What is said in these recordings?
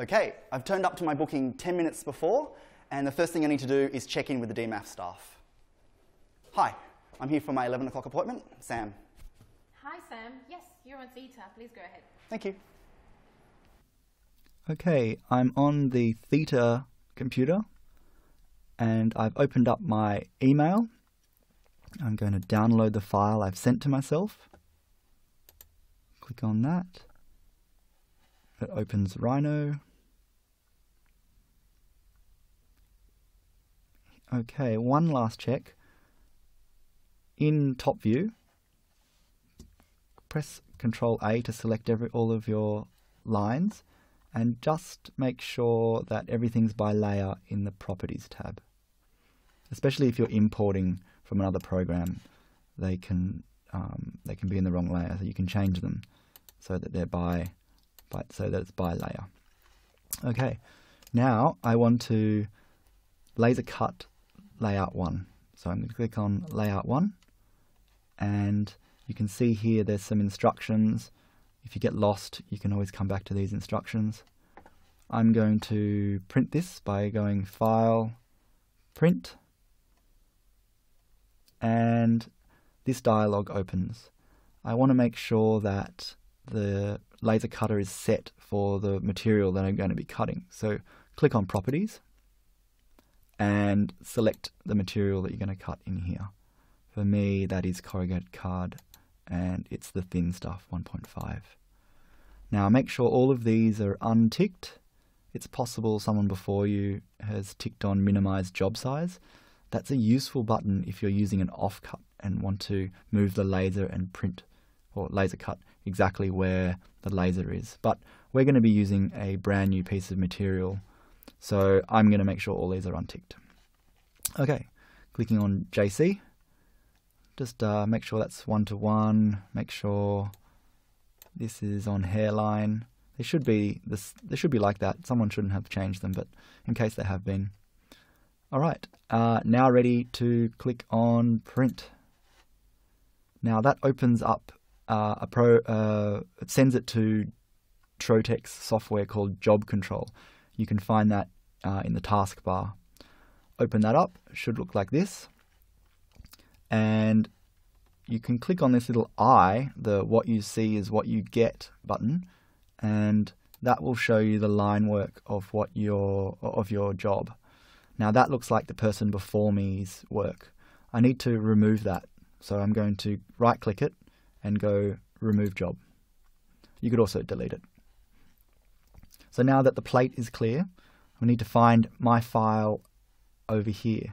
Okay, I've turned up to my booking 10 minutes before, and the first thing I need to do is check in with the DMAF staff. Hi, I'm here for my 11 o'clock appointment. Sam. Hi, Sam. Yes, you're on Theta. Please go ahead. Thank you. Okay, I'm on the Theta computer and I've opened up my email. I'm going to download the file I've sent to myself. Click on that. It opens Rhino. Okay, one last check. In top view, press Control A to select every all of your lines and just make sure that everything's by layer in the Properties tab. Especially if you're importing from another program, they can um, they can be in the wrong layer, so you can change them so that they're by, by so that it's by layer. Okay, now I want to laser cut layout 1. So I'm going to click on layout 1 and you can see here there's some instructions. If you get lost you can always come back to these instructions. I'm going to print this by going file print and this dialog opens. I want to make sure that the laser cutter is set for the material that I'm going to be cutting. So click on properties and select the material that you're going to cut in here. For me, that is corrugated card, and it's the thin stuff, 1.5. Now make sure all of these are unticked. It's possible someone before you has ticked on minimize job size. That's a useful button if you're using an offcut and want to move the laser and print or laser cut exactly where the laser is. But we're going to be using a brand new piece of material so I'm going to make sure all these are unticked. Okay, clicking on JC. Just uh, make sure that's one to one. Make sure this is on hairline. They should be this. They should be like that. Someone shouldn't have changed them, but in case they have been. All right, uh, now ready to click on print. Now that opens up uh, a pro. Uh, it sends it to Trotec's software called Job Control. You can find that uh, in the taskbar. Open that up, it should look like this. And you can click on this little eye, the what you see is what you get button, and that will show you the line work of what your of your job. Now that looks like the person before me's work. I need to remove that. So I'm going to right click it and go remove job. You could also delete it. So now that the plate is clear, we need to find my file over here.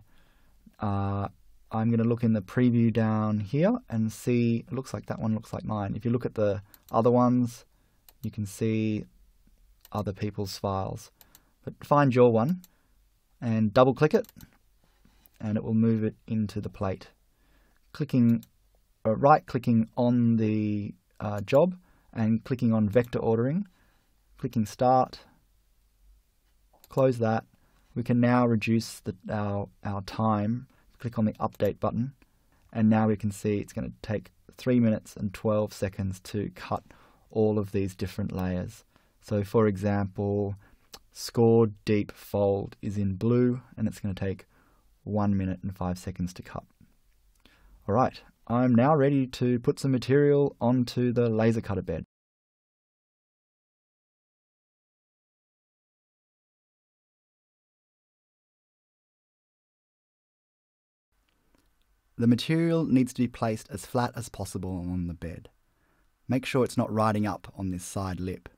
Uh, I'm going to look in the preview down here and see, looks like that one looks like mine. If you look at the other ones, you can see other people's files. But find your one and double click it and it will move it into the plate. Clicking, uh, right clicking on the uh, job and clicking on vector ordering clicking start, close that. We can now reduce the, our, our time. Click on the update button and now we can see it's going to take 3 minutes and 12 seconds to cut all of these different layers. So for example, scored deep fold is in blue and it's going to take 1 minute and 5 seconds to cut. Alright, I'm now ready to put some material onto the laser cutter bed. The material needs to be placed as flat as possible on the bed. Make sure it's not riding up on this side lip.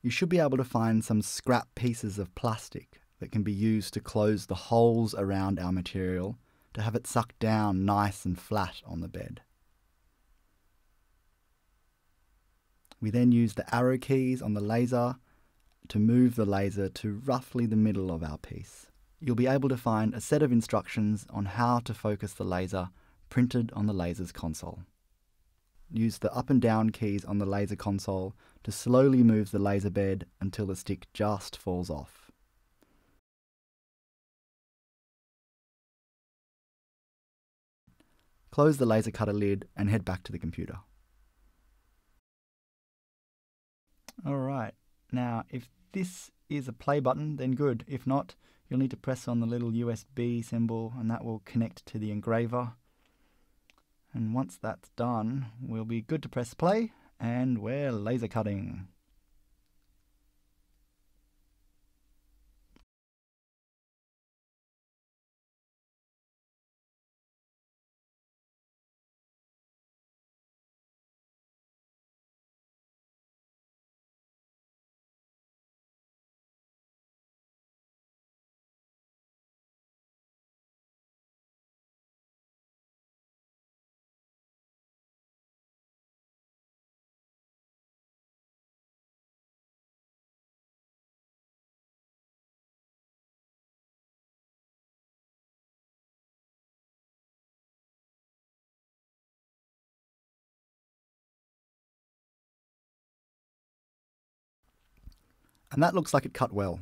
You should be able to find some scrap pieces of plastic that can be used to close the holes around our material to have it sucked down nice and flat on the bed. We then use the arrow keys on the laser to move the laser to roughly the middle of our piece you'll be able to find a set of instructions on how to focus the laser printed on the laser's console. Use the up and down keys on the laser console to slowly move the laser bed until the stick just falls off. Close the laser cutter lid and head back to the computer. Alright, Now, if this is a play button, then good. If not, you'll need to press on the little USB symbol and that will connect to the engraver. And once that's done, we'll be good to press play and we're laser cutting. And that looks like it cut well.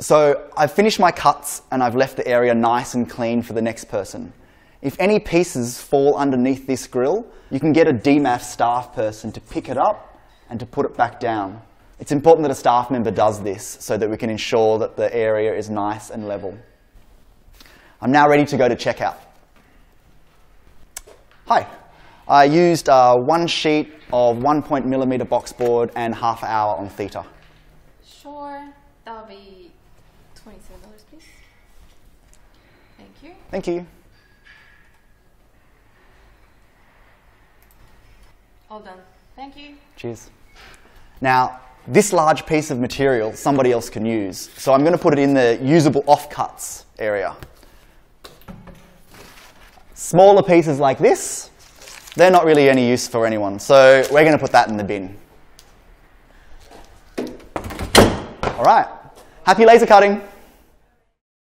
So I've finished my cuts and I've left the area nice and clean for the next person. If any pieces fall underneath this grill, you can get a DMAF staff person to pick it up and to put it back down. It's important that a staff member does this so that we can ensure that the area is nice and level. I'm now ready to go to checkout. Hi, I used uh, one sheet of one point millimeter box board and half an hour on theta. Sure, that'll be $27, please. Thank you. Thank you. All done. Thank you. Cheers. Now, this large piece of material somebody else can use, so I'm going to put it in the usable offcuts area. Smaller pieces like this, they're not really any use for anyone, so we're going to put that in the bin. All right, happy laser cutting.